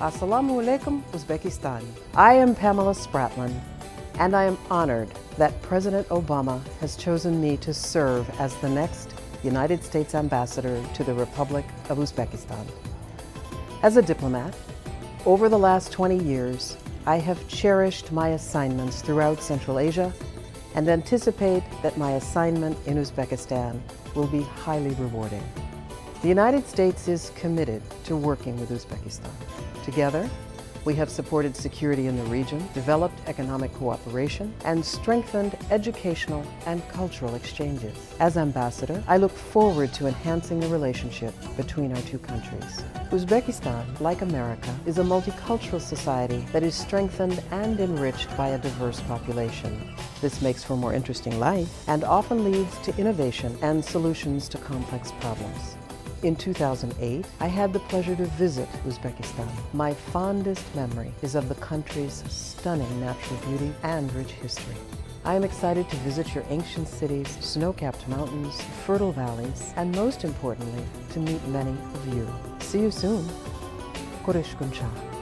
Assalamu alaikum, Uzbekistan. I am Pamela Spratlen, and I am honored that President Obama has chosen me to serve as the next United States Ambassador to the Republic of Uzbekistan. As a diplomat, over the last 20 years, I have cherished my assignments throughout Central Asia and anticipate that my assignment in Uzbekistan will be highly rewarding. The United States is committed to working with Uzbekistan. Together, we have supported security in the region, developed economic cooperation, and strengthened educational and cultural exchanges. As ambassador, I look forward to enhancing the relationship between our two countries. Uzbekistan, like America, is a multicultural society that is strengthened and enriched by a diverse population. This makes for more interesting life and often leads to innovation and solutions to complex problems. In 2008, I had the pleasure to visit Uzbekistan. My fondest memory is of the country's stunning natural beauty and rich history. I am excited to visit your ancient cities, snow-capped mountains, fertile valleys, and most importantly, to meet many of you. See you soon. Kurish.